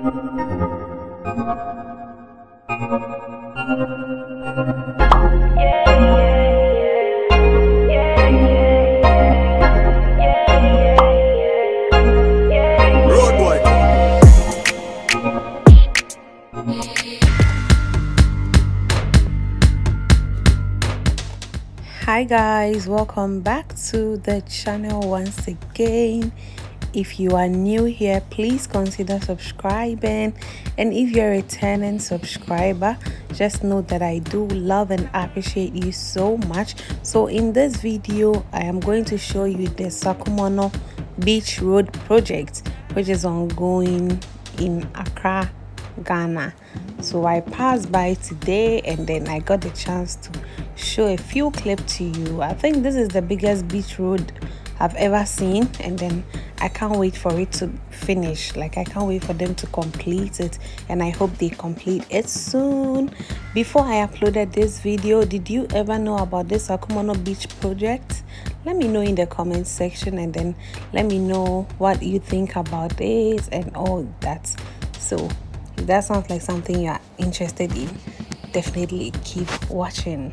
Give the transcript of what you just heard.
Hi guys welcome back to the channel once again if you are new here please consider subscribing. And if you're a returning subscriber just know that i do love and appreciate you so much. So in this video i am going to show you the sakumono beach road project which is ongoing in accra ghana. So i passed by today and then i got the chance to show a few clips to you. I think this is the biggest beach road i've ever seen. And then i can't wait for it to finish. Like i can't wait for them to complete it and i hope they complete it soon. Before i uploaded this video did you ever know about this Sakumono beach project? Let me know in the comment section and then let me know what you think about this and all that. So if that sounds like something you're interested in definitely keep watching